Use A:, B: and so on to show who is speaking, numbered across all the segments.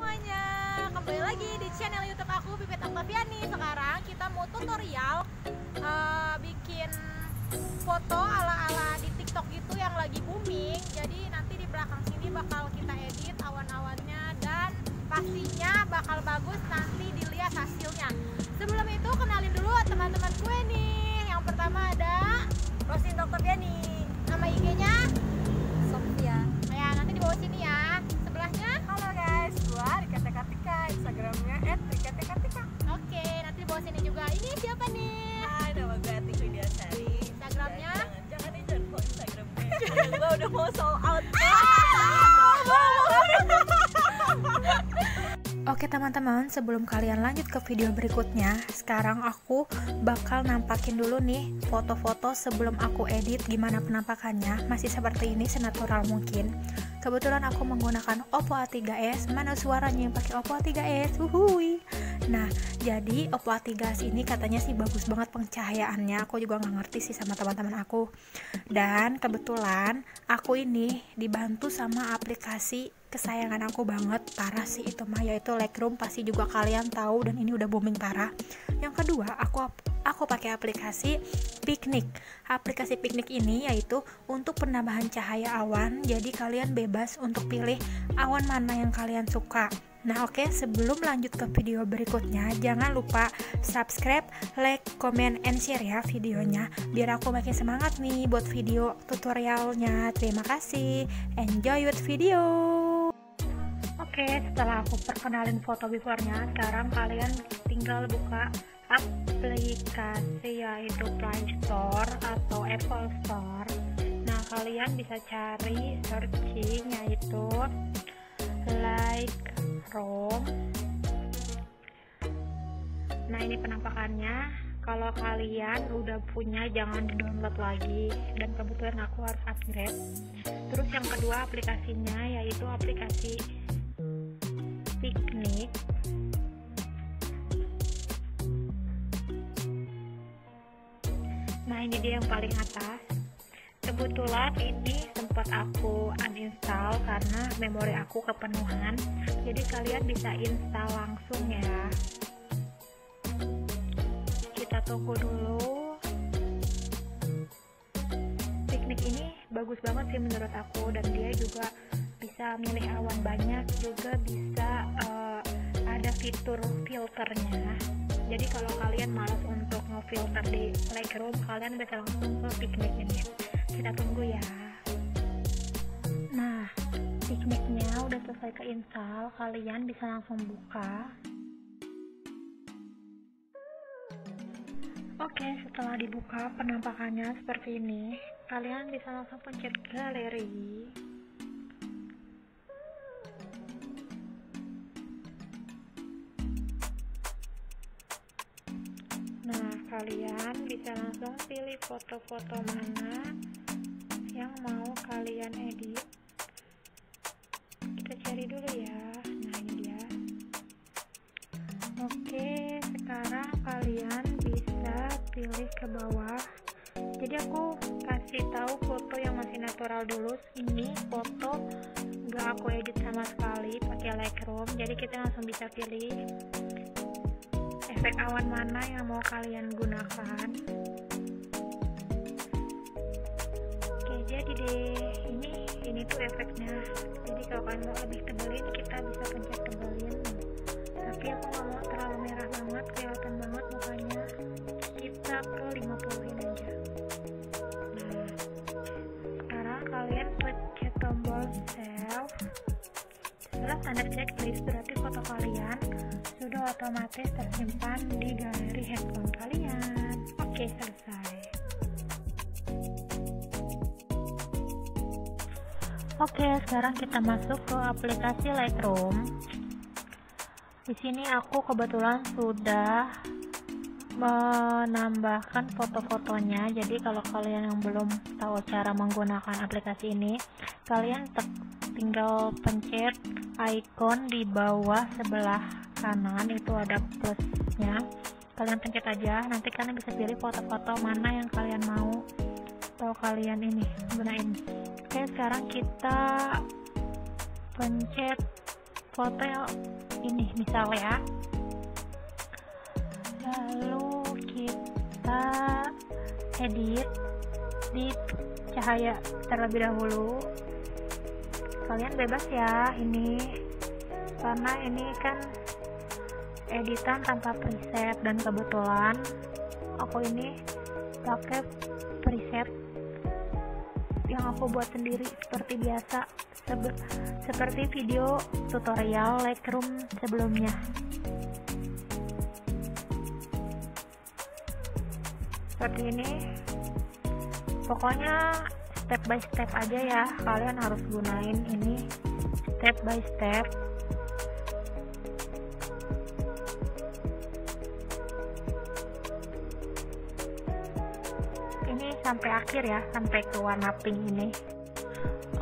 A: semuanya. Kembali lagi di channel youtube aku Pipit Octaviani Sekarang kita mau tutorial uh, Bikin foto ala-ala di tiktok gitu yang lagi booming. Jadi nanti di belakang sini bakal kita edit awan-awannya Dan pastinya bakal bagus nanti dilihat hasilnya. Sebelum itu kenalin dulu teman-teman gue nih. Yang pertama ada
B: Rosin Dr. Diani
A: nama IG-nya?
B: Sofia.
A: Ya nanti di bawah sini ya sini juga. Ini siapa nih?
B: Hai, nama gue Atik Widiasari
A: Instagramnya?
B: Jangan, jangan nih, jangan follow Instagram gue gue udah mau sold out
C: Oke teman-teman, sebelum kalian lanjut ke video berikutnya, sekarang aku bakal nampakin dulu nih foto-foto sebelum aku edit gimana penampakannya, masih seperti ini senatural mungkin. Kebetulan aku menggunakan Oppo A3s, mana suaranya yang pakai Oppo A3s, uhui. Nah, jadi Oppo A3s ini katanya sih bagus banget pencahayaannya, aku juga nggak ngerti sih sama teman-teman aku. Dan kebetulan aku ini dibantu sama aplikasi kesayangan aku banget parah sih itu mah yaitu Lightroom pasti juga kalian tahu dan ini udah booming parah. Yang kedua aku aku pakai aplikasi Picnic aplikasi Picnic ini yaitu untuk penambahan cahaya awan jadi kalian bebas untuk pilih awan mana yang kalian suka. Nah oke okay, sebelum lanjut ke video berikutnya Jangan lupa subscribe, like, comment, and share ya videonya Biar aku makin semangat nih buat video tutorialnya. Terima kasih. Enjoy with video Oke, setelah aku perkenalin foto before-nya, sekarang kalian tinggal buka aplikasi yaitu Play Store atau Apple Store. Nah, kalian bisa cari searching yaitu Lightroom. Nah, ini penampakannya. Kalau kalian udah punya jangan di-download lagi dan kebetulan aku harus upgrade. Terus yang kedua aplikasinya yaitu aplikasi piknik. Nah ini dia yang paling atas. Kebetulan ini sempat aku uninstall karena memori aku kepenuhan. Jadi kalian bisa install langsung ya. Kita tunggu dulu. Piknik ini bagus banget sih menurut aku dan dia juga bisa milih awan banyak juga bisa uh, ada fitur filternya. Jadi kalau kalian malas untuk ngefilter di Lightroom kalian bisa langsung ke piknik ini. Kita tunggu ya. Nah pikniknya udah selesai keinstall kalian bisa langsung buka. Oke, setelah dibuka penampakannya seperti ini, kalian bisa langsung pencet galeri. Nah, kalian bisa langsung pilih foto-foto mana yang mau kalian edit. Kita cari dulu ya. Nah, ini dia. Oke, sekarang kalian bisa pilih ke bawah. Jadi aku kasih tahu foto yang masih natural dulu. Ini foto nggak aku edit sama sekali pakai Lightroom. Jadi kita langsung bisa pilih efek awan mana yang mau kalian gunakan? Oke jadi deh ini ini tuh efeknya. Jadi kalau kalian mau lebih tebelin kita bisa pencet tebelin tapi aku nggak mau terlalu merah banget kelihatan otomatis tersimpan di galeri handphone kalian. Oke, selesai. Oke, sekarang kita masuk ke aplikasi Lightroom. Di sini aku kebetulan sudah menambahkan foto-fotonya. Jadi kalau kalian yang belum tahu cara menggunakan aplikasi ini, kalian tinggal pencet icon di bawah sebelah kanan itu ada plusnya. Kalian pencet aja nanti kalian bisa pilih foto-foto mana yang kalian mau atau kalian ini gunain. Oke sekarang kita pencet foto ini misalnya lalu kita edit di cahaya terlebih dahulu. Kalian bebas ya ini karena ini kan editan tanpa preset dan kebetulan aku ini pakai preset yang aku buat sendiri seperti biasa seperti video tutorial Lightroom sebelumnya seperti ini. Pokoknya step by step aja ya. Kalian harus gunain ini step by step. Ini sampai akhir ya sampai ke warna pink ini.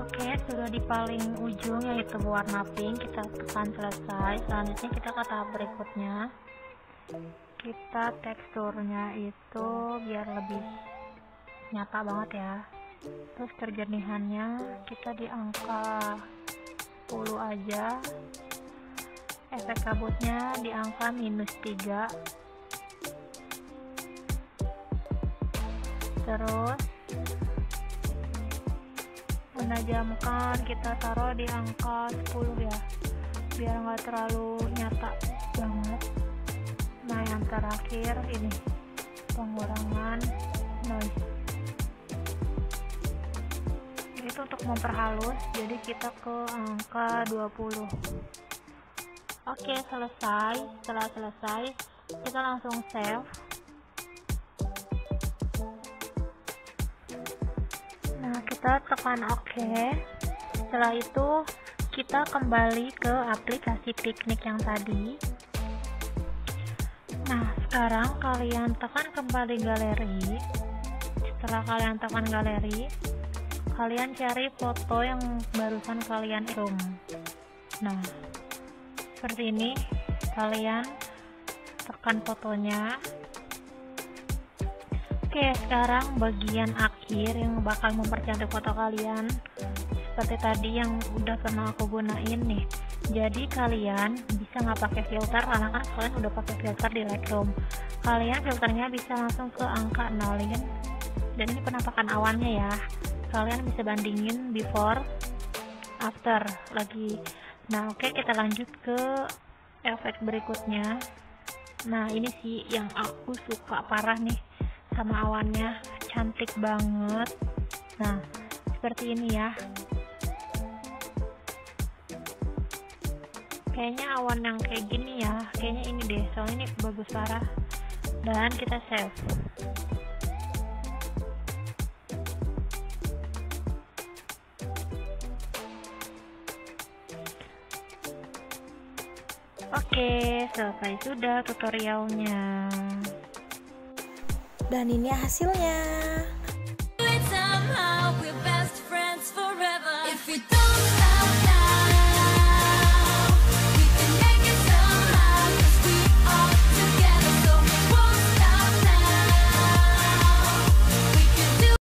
C: Oke sudah di paling ujung yaitu warna pink. Kita tekan selesai. Selanjutnya kita ke tahap berikutnya kita teksturnya itu biar lebih nyata banget ya. Terus terjernihannya kita di angka 10 aja. Efek kabutnya di angka minus 3 terus menajamkan kita taruh di angka 10 ya biar nggak terlalu nyata banget yang terakhir ini. Pengurangan noise. Itu untuk memperhalus jadi kita ke angka 20 oke selesai. Setelah selesai kita langsung save. Kita tekan OK. Setelah itu kita kembali ke aplikasi piknik yang tadi nah sekarang kalian tekan kembali galeri. Setelah kalian tekan galeri kalian cari foto yang barusan kalian zoom nah seperti ini. Kalian tekan fotonya. Oke, sekarang bagian akhir yang bakal mempercantik foto kalian. Seperti tadi yang udah pernah aku gunain nih. Jadi kalian bisa nggak pakai filter karena kan kalian udah pakai filter di Lightroom. Kalian filternya bisa langsung ke angka nolin dan ini penampakan awannya ya. Kalian bisa bandingin before after lagi. Nah, oke kita lanjut ke efek berikutnya. Nah, ini sih yang aku suka parah nih sama awannya cantik banget nah seperti ini ya kayaknya awan yang kayak gini ya. Kayaknya ini deh soalnya ini bagus parah. Dan kita save. Oke, selesai sudah tutorialnya.
A: Dan ini hasilnya